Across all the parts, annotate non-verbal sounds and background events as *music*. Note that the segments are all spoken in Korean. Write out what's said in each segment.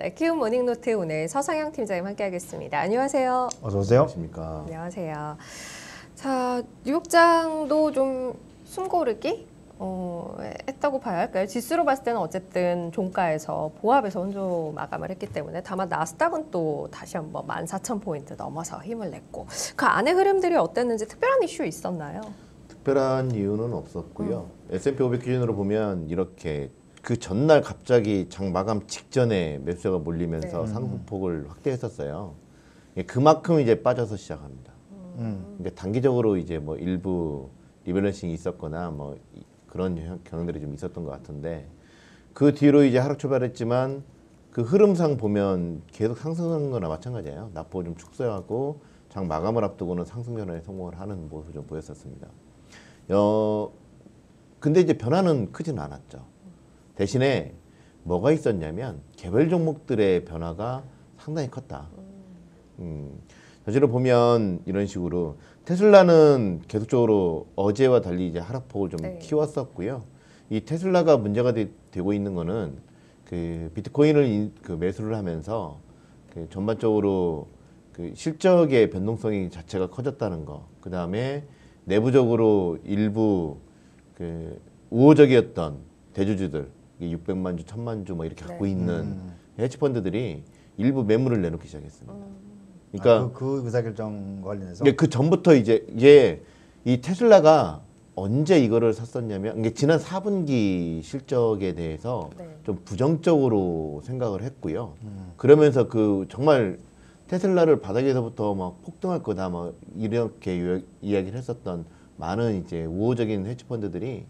네, 키움 모닝노트 오늘 서상영 팀장님 함께하겠습니다. 안녕하세요. 어서 오세요. 안녕하십니까. 안녕하세요. 자, 뉴욕장도 좀 숨고르기 어, 했다고 봐야 할까요? 지수로 봤을 때는 어쨌든 종가에서 보합에서 혼조 마감을 했기 때문에 다만 나스닥은 또 다시 한번 14,000포인트 넘어서 힘을 냈고 그 안에 흐름들이 어땠는지 특별한 이슈 있었나요? 특별한 이유는 없었고요. S&P 500 기준으로 보면 이렇게 그 전날 갑자기 장 마감 직전에 매수가 몰리면서 네. 상승폭을 확대했었어요. 예, 그만큼 이제 빠져서 시작합니다. 음. 그러니까 단기적으로 이제 뭐 일부 리밸런싱이 있었거나 뭐 이- 그런 형- 경향들이 좀 있었던 것 같은데 그 뒤로 이제 하락 출발했지만 그 흐름상 보면 계속 상승하는 거나 마찬가지예요. 나포 좀 축소하고 장 마감을 앞두고는 상승 변화에 성공을 하는 모습을 좀 보였었습니다. 어 근데 이제 변화는 크지는 않았죠. 대신에 뭐가 있었냐면 개별 종목들의 변화가 상당히 컸다. 음, 사실은 보면 이런 식으로 테슬라는 계속적으로 어제와 달리 이제 하락폭을 좀 네. 키웠었고요. 이 테슬라가 문제가 되, 고 있는 거는 그 비트코인을 인- 그 매수를 하면서 그 전반적으로 그 실적의 변동성이 자체가 커졌다는 거. 그 다음에 내부적으로 일부 그 우호적이었던 대주주들, 600만 주, 1000만 주 뭐 이렇게 갖고 네. 있는 음. 헤지펀드들이 일부 매물을 내놓기 시작했습니다. 음. 그러니까 아, 그, 그 의사결정 관련해서 근데 그 전부터 이제 이게 이 테슬라가 언제 이거를 샀었냐면 이게 지난 4분기 실적에 대해서 네. 좀 부정적으로 생각을 했고요. 음. 그러면서 그 정말 테슬라를 바닥에서부터 막 폭등할 거다 막 이렇게 유- 이야기를 했었던 많은 이제 우호적인 헤지펀드들이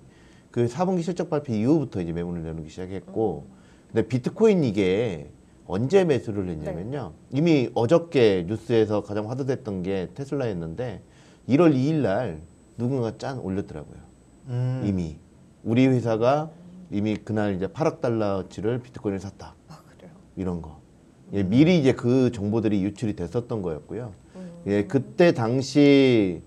그 4분기 실적 발표 이후부터 이제 매물을 내놓기 시작했고 근데 비트코인 이게 언제 매수를 했냐면요. 이미 어저께 뉴스에서 가장 화두됐던 게 테슬라였는데 1월 2일 날 누군가 짠 올렸더라고요. 음. 이미 우리 회사가 이미 그날 이제 8억 달러치를 비트코인을 샀다. 아, 그래요. 이런 거. 예, 미리 이제 그 정보들이 유출이 됐었던 거였고요. 예, 그때 당시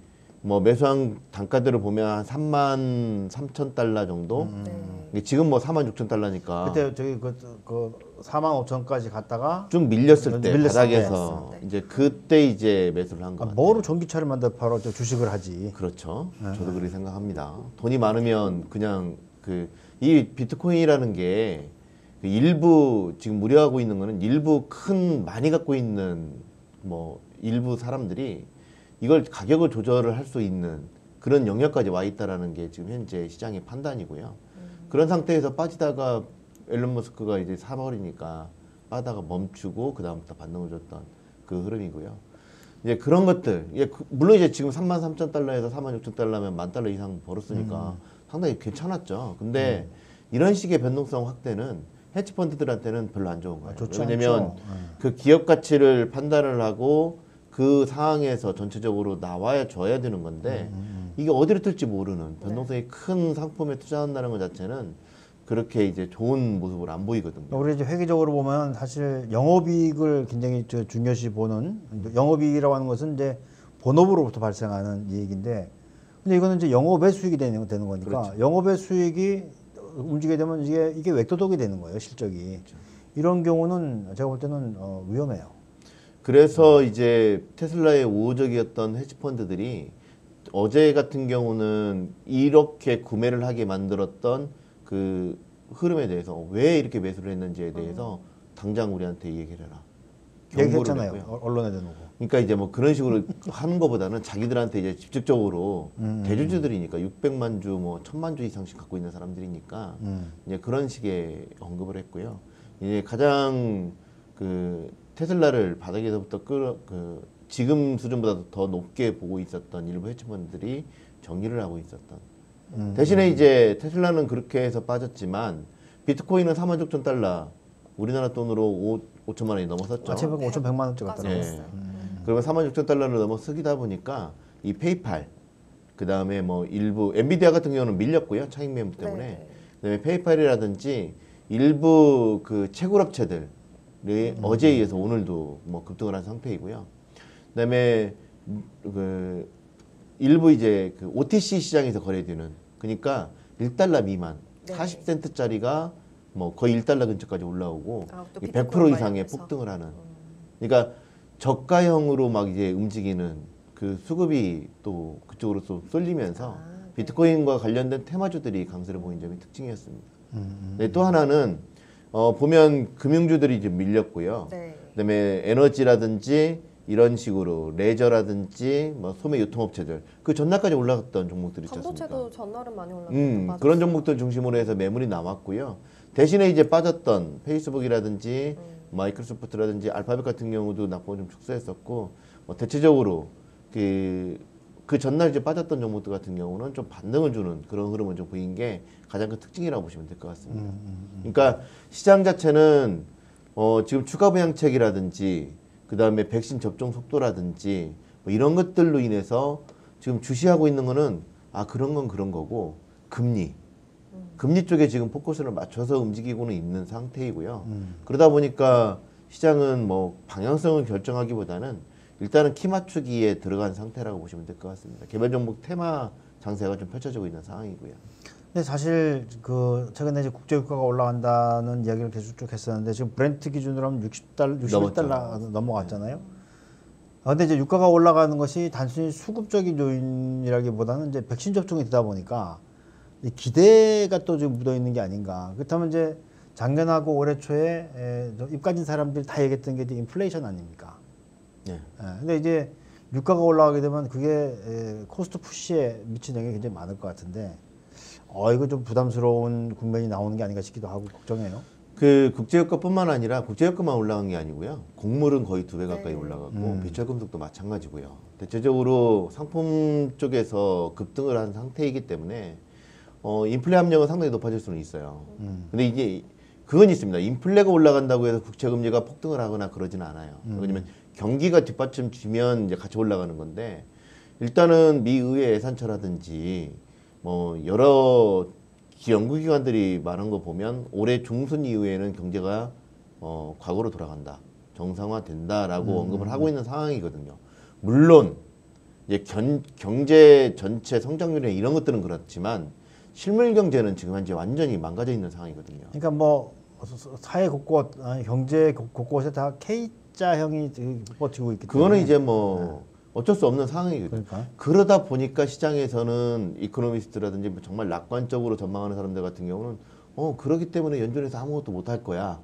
뭐 매수한 단가들을 보면 한 3만 3천 달러 정도. 네. 이게 지금 뭐 4만 6천 달러니까 그때 저기 그, 그 4만 5천까지 갔다가 좀 밀렸을 때 밀렸을 바닥에서 때. 이제 그때 이제 매수를 한 아, 거 같아요. 뭐로 전기차를 만들 바로 저 주식을 하지. 그렇죠. 저도 그렇게 생각합니다. 돈이 많으면 그냥 그 이 비트코인이라는 게그 일부 지금 무료하고 있는 거는 일부 큰 많이 갖고 있는 뭐 일부 사람들이 이걸 가격을 조절을 할 수 있는 그런 영역까지 와 있다라는 게 지금 현재 시장의 판단이고요. 그런 상태에서 빠지다가 앨런 머스크가 이제 사버리니까 빠다가 멈추고 그 다음부터 반등을 줬던 그 흐름이고요. 이제 그런 것들, 예, 그- 물론 이제 지금 3만 3천 달러에서 4만 6천 달러면 만 달러 이상 벌었으니까 상당히 괜찮았죠. 근데 이런 식의 변동성 확대는 헤지펀드들한테는 별로 안 좋은 거예요. 아, 왜냐면. 예. 그 기업 가치를 판단을 하고 그 상황에서 전체적으로 나와야 줘야 되는 건데 이게 어디로 뜰지 모르는 변동성이 큰 상품에 투자한다는 것 자체는 그렇게 이제 좋은 모습을 안 보이거든요. 우리 이제 회계적으로 보면 사실 영업이익을 굉장히 저 중요시 보는 영업이익이라고 하는 것은 이제 본업으로부터 발생하는 이익인데 근데 이거는 이제 영업의 수익이 되는, 되는 거니까 그렇죠. 영업의 수익이 움직이게 되면 이게 이게 웹도독이 되는 거예요 실적이 그렇죠. 이런 경우는 제가 볼 때는 어, 위험해요. 그래서 이제 테슬라의 우호적이었던 헤지펀드들이 어제 같은 경우는 이렇게 구매를 하게 만들었던 그 흐름에 대해서 왜 이렇게 매수를 했는지에 대해서 당장 우리한테 얘기를 해라. 얘기했잖아요 했고요. 어- 언론에 대놓고. 그러니까 이제 뭐 그런 식으로 하는 것보다는 자기들한테 이제 직접적으로 음. 대주주들이니까 600만 주, 뭐 1000만 주 이상씩 갖고 있는 사람들이니까 음. 이제 그런 식의 언급을 했고요. 이제 가장 그 테슬라를 바닥에서부터 끌어 그 지금 수준보다 더 높게 보고 있었던 일부 헤지펀드들이 정리를 하고 있었던. 음. 대신에 이제 테슬라는 그렇게 해서 빠졌지만 비트코인은 4만 6천 달러 우리나라 돈으로 5, 5천만 원이 넘어섰죠. 아침에 5,100만 원짜리 깎아서 갔더라고요. 예. 했어요. 그러면 4만 6천 달러를 넘어 쓰기다 보니까 이 페이팔 그 다음에 뭐 일부 엔비디아 같은 경우는 밀렸고요 차익 매물 때문에 네. 그다음에 페이팔이라든지 일부 그 채굴업체들 이 어제에 의해서 오늘도 뭐 급등을 한 상태이고요. 그다음에 그 일부 이제 그 OTC 시장에서 거래되는 그러니까 1달러 미만 네. 40센트짜리가 뭐 거의 1달러 근처까지 올라오고 아, 또 이게 비트코인 100% 이상의. 폭등을 하는. 그러니까 저가형으로 막 이제 움직이는 그 수급이 또 그쪽으로 또 쏠리면서 아, 네. 비트코인과 관련된 테마주들이 강세를 보인 점이 특징이었습니다. 음, 네, 또 하나는 어, 보면 금융주들이 좀 밀렸고요. 네. 그다음에 에너지라든지 이런 식으로 레저라든지 뭐 소매 유통업체들 그 전날까지 올라갔던 종목들 있지 않습니까? 반도체도 전날은 많이 올랐는데 음. 그런 종목들 중심으로 해서 매물이 남았고요. 대신에 이제 빠졌던 페이스북이라든지 음. 마이크로소프트라든지 알파벳 같은 경우도 낙폭을 좀 축소했었고 뭐 대체적으로 그, 그 전날 이제 빠졌던 종목들 같은 경우는 좀 반등을 주는 그런 흐름을 좀 보인 게 가장 큰 특징이라고 보시면 될 것 같습니다. 그러니까 시장 자체는 어, 지금 추가 부양책이라든지 그 다음에 백신 접종 속도라든지 뭐 이런 것들로 인해서 지금 주시하고 있는 거는 아 그런 건 그런 거고 금리 금리 쪽에 지금 포커스를 맞춰서 움직이고는 있는 상태이고요. 그러다 보니까 시장은 뭐 방향성을 결정하기보다는 일단은 키 맞추기에 들어간 상태라고 보시면 될 것 같습니다. 개별 종목 테마 장세가 좀 펼쳐지고 있는 상황이고요. 근데 사실 그 최근에 이제 국제 유가가 올라간다는 이야기를 계속 쭉 했었는데 지금 브렌트 기준으로 하면 60달러, 61달러 넘어갔잖아요. 아, 근데 이제 유가가 올라가는 것이 단순히 수급적인 요인이라기보다는 이제 백신 접종이 되다 보니까 이 기대가 또좀 묻어 있는 게 아닌가. 그렇다면 이제 작년하고 올해 초에 입가진 사람들이 다 얘기했던 게 인플레이션 아닙니까? 네. 예, 근데 이제 유가가 올라가게 되면 그게 에, cost push에 미치는 영향이 굉장히 많을 것 같은데 어 이거 좀 부담스러운 국면이 나오는 게 아닌가 싶기도 하고 걱정해요. 그 국제유가뿐만 아니라 국제유가만 올라간 게 아니고요. 곡물은 거의 두 배 가까이 네. 올라갔고 음. 비철금속도 마찬가지고요. 대체적으로 상품 쪽에서 급등을 한 상태이기 때문에 어, 인플레 함량은 상당히 높아질 수는 있어요. 음. 근데 이게 그건 있습니다. 인플레가 올라간다고 해서 국채 금리가 폭등을 하거나 그러지는 않아요. 왜냐면 경기가 뒷받침 주면 이제 같이 올라가는 건데 일단은 미 의회 예산처라든지 뭐 여러 기- 연구기관들이 말한 거 보면 올해 중순 이후에는 경제가 어, 과거로 돌아간다, 정상화된다라고 언급을 하고 있는 상황이거든요. 물론 이제 견, 경제 전체 성장률이나 이런 것들은 그렇지만 실물 경제는 지금 현재 완전히 망가져 있는 상황이거든요. 그러니까 뭐 사회 곳곳 경제 곳- 곳곳에 다 K 자형이 버티고 있기 때문에. 그거는 이제 뭐 어쩔 수 없는 상황이거든요. 그러니까. 그러다 보니까 시장에서는 economist라든지 뭐 정말 낙관적으로 전망하는 사람들 같은 경우는 어 그러기 때문에 연준에서 아무것도 못 할 거야.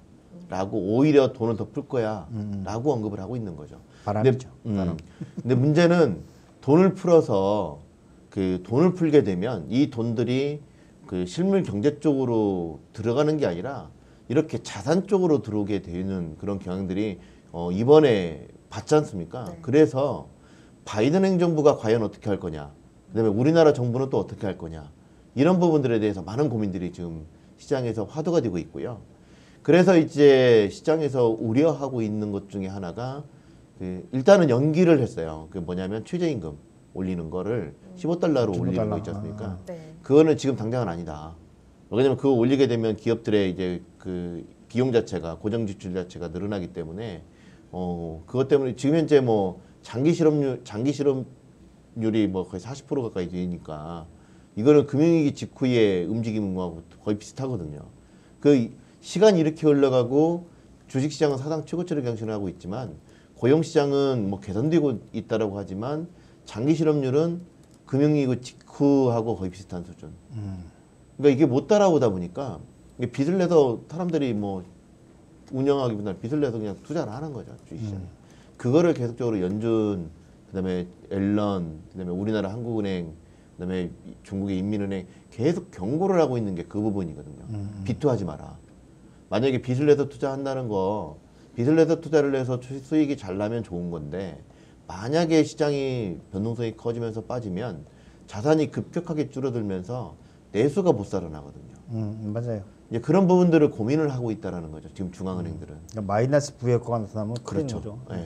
라고 오히려 돈을 더 풀 거야. 라고 언급을 하고 있는 거죠. 바람이죠. 근데, 음, 바람. 근데 문제는 돈을 풀어서 그 돈을 풀게 되면 이 돈들이 그 실물 경제 쪽으로 들어가는 게 아니라 이렇게 자산 쪽으로 들어오게 되는 그런 경향들이 어, 이번에 봤지 않습니까? 네. 그래서 바이든 행정부가 과연 어떻게 할 거냐, 그다음에 우리나라 정부는 또 어떻게 할 거냐 이런 부분들에 대해서 많은 고민들이 지금 시장에서 화두가 되고 있고요. 그래서 이제 시장에서 우려하고 있는 것 중에 하나가 그 일단은 연기를 했어요. 그 뭐냐면 최저임금 올리는 거를 15달러로 15 올리는. 거 있지 않습니까? 아, 네. 그거는 지금 당장은 아니다. 왜냐면 그거 올리게 되면 기업들의 이제 그 비용 자체가 고정 지출 자체가 늘어나기 때문에 어 그것 때문에 지금 현재 뭐 장기 실업률 장기 실업률이 뭐 거의 40% 가까이 되니까 이거는 금융위기 직후의 움직임하고 거의 비슷하거든요. 그 시간이 이렇게 흘러가고 주식시장은 사상 최고치를 경신하고 있지만 고용시장은 뭐 개선되고 있다라고 하지만 장기 실업률은 금융위기 직후하고 거의 비슷한 수준. 음. 그러니까 이게 못 따라오다 보니까 빚을 내서 사람들이 뭐 운영하기보다는 빚을 내서 그냥 투자를 하는 거죠 주식시장에. 그거를 계속적으로 연준, 그다음에 앨런, 그다음에 우리나라 한국은행, 그다음에 중국의 인민은행 계속 경고를 하고 있는 게 그 부분이거든요. 비투하지 마라. 만약에 빚을 내서 투자한다는 거, 빚을 내서 투자를 해서 수- 수익이 잘 나면 좋은 건데 만약에 시장이 변동성이 커지면서 빠지면 자산이 급격하게 줄어들면서 내수가 못 살아나거든요. 음, 맞아요. 이제 그런 부분들을 고민을 하고 있다라는 거죠. 지금 중앙은행들은. 그러니까 마이너스 부효과가 나타나면 그렇죠. 거죠. 예.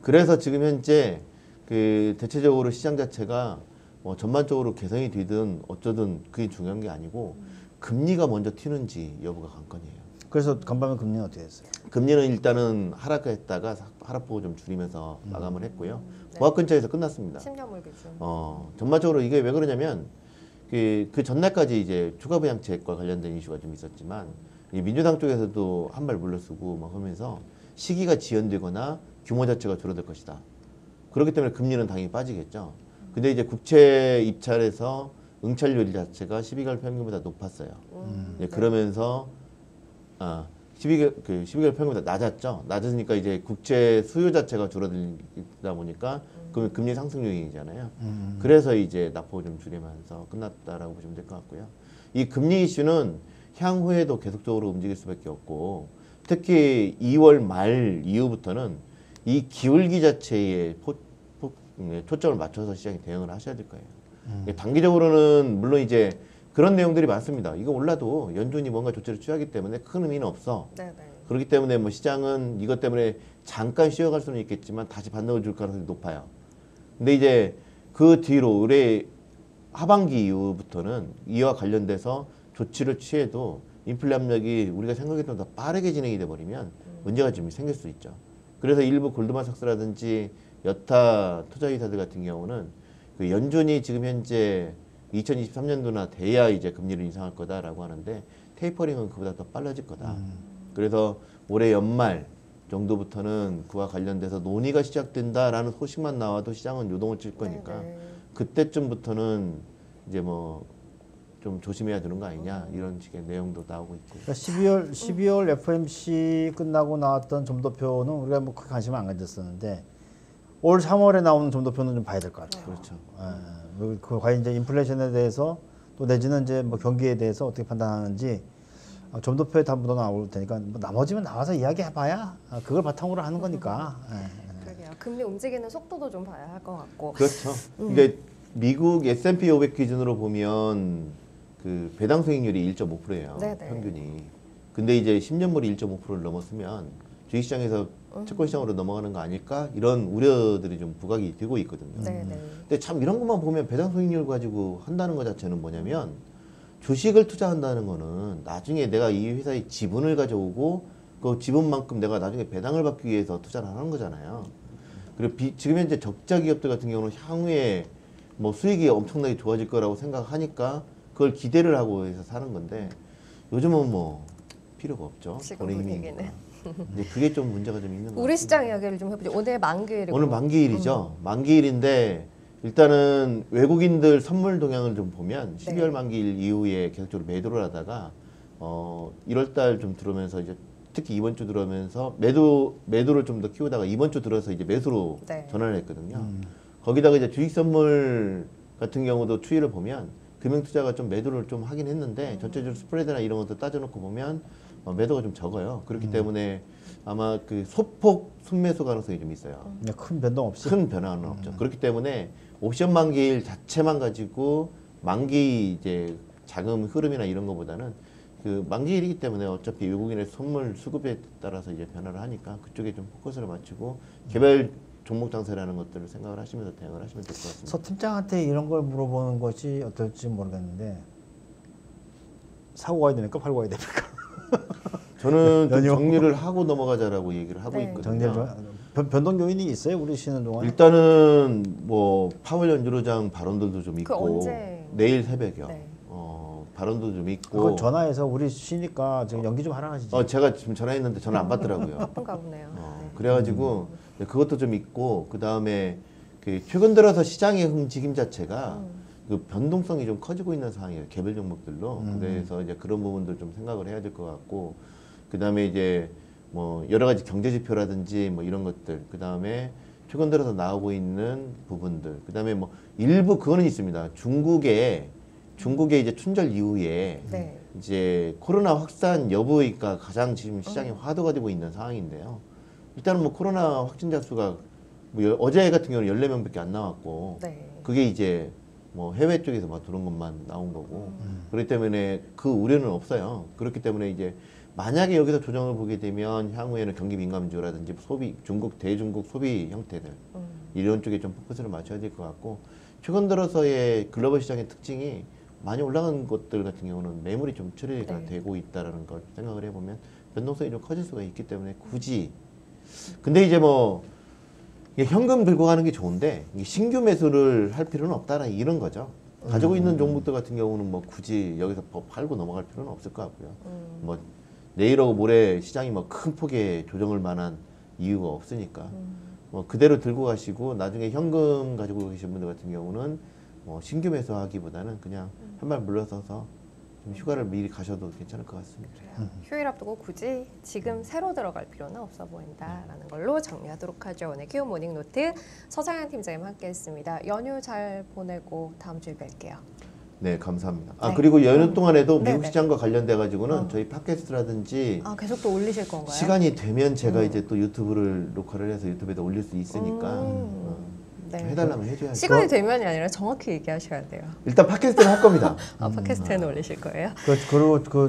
그래서 지금 현재 그 대체적으로 시장 자체가 뭐 전반적으로 개선이 되든 어쩌든 그게 중요한 게 아니고 금리가 먼저 튀는지 여부가 관건이에요. 그래서 간밤에 금리는 어떻게 됐어요? 금리는 일단은 하락했다가 사- 하락폭을 좀 줄이면서 마감을 했고요. 네. 보합 근처에서 끝났습니다. 10년 물 기준. 어, 전반적으로 이게 왜 그러냐면 그, 그 전날까지 이제 추가 부양책과 관련된 이슈가 좀 있었지만 이 민주당 쪽에서도 한 발 물러서고 막 하면서 시기가 지연되거나 규모 자체가 줄어들 것이다. 그렇기 때문에 금리는 당연히 빠지겠죠. 근데 이제 국채 입찰에서 응찰률 자체가 12개월 평균보다 높았어요. 음, 네, 그러면서 아 12개월 그 12개월 평균보다 낮았죠. 낮으니까 이제 국채 수요 자체가 줄어들다 보니까 그 금리 상승 요인이잖아요. 음. 그래서 이제 낙폭을 좀 줄이면서 끝났다라고 보시면 될 것 같고요. 이 금리 이슈는 향후에도 계속적으로 움직일 수밖에 없고 특히 2월 말 이후부터는 이 기울기 자체에 포, 포- 네, 초점을 맞춰서 시장이 대응을 하셔야 될 거예요. 음. 단기적으로는 물론 이제 그런 내용들이 많습니다. 이거 올라도 연준이 뭔가 조치를 취하기 때문에 큰 의미는 없어. 네네. 그렇기 때문에 뭐 시장은 이것 때문에 잠깐 쉬어갈 수는 있겠지만 다시 반등을 줄 가능성이 높아요. 근데 이제 그 뒤로 올해 하반기 이후부터는 이와 관련돼서 조치를 취해도 인플레 압력이 우리가 생각했던 더 빠르게 진행이 돼 버리면 문제가 좀 생길 수 있죠. 그래서 일부 골드만삭스라든지 여타 투자이사들 같은 경우는 그 연준이 지금 현재 2023년도나 돼야 이제 금리를 인상할 거다라고 하는데 테이퍼링은 그보다 더 빨라질 거다. 그래서 올해 연말 정도부터는 그와 관련돼서 논의가 시작된다라는 소식만 나와도 시장은 요동을 칠 거니까 네네. 그때쯤부터는 이제 뭐 좀 조심해야 되는 거 아니냐 이런 식의 내용도 나오고 있고. 그러니까 12월 12월 FMC 끝나고 나왔던 점도표는 우리가 뭐 크게 관심 안 가졌었는데 올 3월에 나오는 점도표는 좀 봐야 될 것 같아요. 그렇죠. 예, 그 과연 이제 인플레이션에 대해서 또 내지는 이제 뭐 경기에 대해서 어떻게 판단하는지 어, 점도표에 다 묻어 나올 테니까 뭐 나머지면 나와서 이야기해봐야 아, 그걸 바탕으로 하는 거니까. 예. 그러게요. 금리 움직이는 속도도 좀 봐야 할 것 같고. 그렇죠. 이게 미국 S&P 500 기준으로 보면 그 배당 수익률이 1.5%예요. 네네. 평균이. 근데 이제 10년물이 1.5%를 넘었으면 주식시장에서 채권 시장으로 넘어가는 거 아닐까 이런 우려들이 좀 부각이 되고 있거든요. 네 네. 근데 참 이런 것만 보면 배당 수익률 가지고 한다는 것 자체는 뭐냐면 주식을 투자한다는 거는 나중에 내가 이 회사의 지분을 가져오고 그 지분만큼 내가 나중에 배당을 받기 위해서 투자를 하는 거잖아요. 그리고 비- 지금 현재 적자 기업들 같은 경우는 향후에 뭐 수익이 엄청나게 좋아질 거라고 생각하니까 그걸 기대를 하고 해서 사는 건데 요즘은 뭐 필요가 없죠. 분위기는. 힘이니까. 근데 그게 좀 문제가 좀 있는 거 우리 같아요. 시장 이야기를 좀 해보죠. 오늘 만기일이고. 오늘 만기일이죠. 만기일인데 일단은 외국인들 선물 동향을 좀 보면 네. 12월 만기일 이후에 계속적으로 매도를 하다가 어 1월 달 좀 들어오면서 이제 특히 이번 주 들어오면서 매도 매도를 좀 더 키우다가 이번 주 들어서 이제 매수로 네. 전환을 했거든요. 거기다가 이제 주식 선물 같은 경우도 추이를 보면 금융 투자가 좀 매도를 좀 하긴 했는데 전체적으로 스프레드나 이런 것도 따져놓고 보면 어, 매도가 좀 적어요. 그렇기 때문에 아마 그 소폭 순매수 가능성이 좀 있어요. 그냥 큰 변동 없이. 큰 변화는 없죠. 그렇기 때문에 옵션 만기일 자체만 가지고 만기 이제 자금 흐름이나 이런 것보다는 그 만기일이기 때문에 어차피 외국인의 선물 수급에 따라서 이제 변화를 하니까 그쪽에 좀 포커스를 맞추고 개별 종목 장세라는 것들을 생각을 하시면서 대응을 하시면 될 것 같습니다. 서 팀장한테 이런 걸 물어보는 것이 어떨지 모르겠는데 사고 가야 되니까 팔고 가야 됩니까? 저는 좀. 정리를 하고 넘어가자라고 얘기를 하고 네. 있거든요. 정리를 좀 변, 변동 요인이 있어요 우리 쉬는 동안. 일단은 뭐 파월 연주로장 발언들도 좀그 있고 언제? 내일 새벽이요. 네. 어, 발언도 좀 있고 전화해서 우리 쉬니까 지금 연기 좀 하라 하시지. 어, 제가 지금 전화했는데 전화 안 받더라고요. *laughs* 바쁜가 보네요. 어, 네. 그래가지고 네, 그것도 좀 있고 그 다음에 그 최근 들어서 시장의 움직임 자체가 음. 그 변동성이 좀 커지고 있는 상황이에요 개별 종목들로 음. 그래서 이제 그런 부분들 좀 생각을 해야 될 것 같고 그 다음에 이제 뭐 여러 가지 경제 지표라든지 뭐 이런 것들 그 다음에 최근 들어서 나오고 있는 부분들 그 다음에 뭐 일부 그거는 있습니다 중국의 중국의 이제 춘절 이후에 네. 이제 코로나 확산 여부가 가장 지금 시장에 화두가 되고 있는 상황인데요. 일단은 뭐 코로나 확진자 수가 뭐 여- 어제 같은 경우는 14명밖에 안 나왔고 네. 그게 이제 뭐 해외 쪽에서 막 들어온 것만 나온 거고 그렇기 때문에 그 우려는 없어요. 그렇기 때문에 이제 만약에 여기서 조정을 보게 되면 향후에는 경기 민감주라든지 소비 중국 대중국 소비 형태들 음. 이런 쪽에 좀 포커스를 맞춰야 될 것 같고 최근 들어서의 글로벌 시장의 특징이 많이 올라간 것들 같은 경우는 매물이 좀 처리가 네. 되고 있다라는 걸 생각을 해보면 변동성이 좀 커질 수가 있기 때문에 굳이 근데 이제 뭐 현금 들고 가는 게 좋은데 신규 매수를 할 필요는 없다라 이런 거죠. 가지고 있는 종목들 같은 경우는 뭐 굳이 여기서 뭐 팔고 넘어갈 필요는 없을 것 같고요. 음. 뭐 내일하고 모레 시장이 뭐 큰 폭의 조정을 만한 이유가 없으니까 뭐 그대로 들고 가시고 나중에 현금 가지고 계신 분들 같은 경우는 뭐 신규 매수하기보다는 그냥 한발 물러서서 좀 휴가를 미리 가셔도 괜찮을 것 같습니다. 휴일 앞두고 굳이 지금 새로 들어갈 필요는 없어 보인다라는 걸로 정리하도록 하죠. 오늘 키움 모닝 노트 서장현 팀장님 함께했습니다. 연휴 잘 보내고 다음 주에 뵐게요. 네, 감사합니다. 아 네. 그리고 연휴 동안에도 네, 미국 네. 시장과 관련돼 가지고는 어. 저희 팟캐스트라든지 아 계속 또 올리실 건가요? 시간이 되면 제가 음. 이제 또 유튜브를 녹화를 해서 유튜브에다 올릴 수 있으니까 음. 어, 네. 해달라면 해줘야죠. 시간이 되면이 아니라 정확히 얘기하셔야 돼요. 일단 팟캐스트는 할 겁니다. *laughs* 아 팟캐스트에는 올리실 거예요? 그, 그리고 그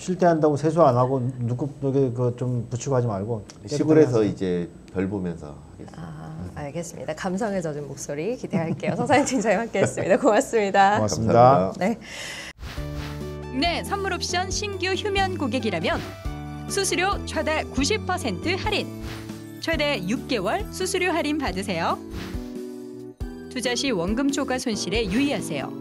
쉴 때 한다고 세수 안 하고 눈곱하게 그좀 붙이고 하지 말고 시골에서 이제 별 보면서 하겠습니다. 아 알겠습니다. 감성에 젖은 목소리 기대할게요. 서장현 팀장님 함께했습니다. 고맙습니다. 고맙습니다. 감사합니다. 네. 네, 선물 옵션 신규 휴면 고객이라면 수수료 최대 90% 할인, 최대 6개월 수수료 할인 받으세요. 투자 시 원금 초과 손실에 유의하세요.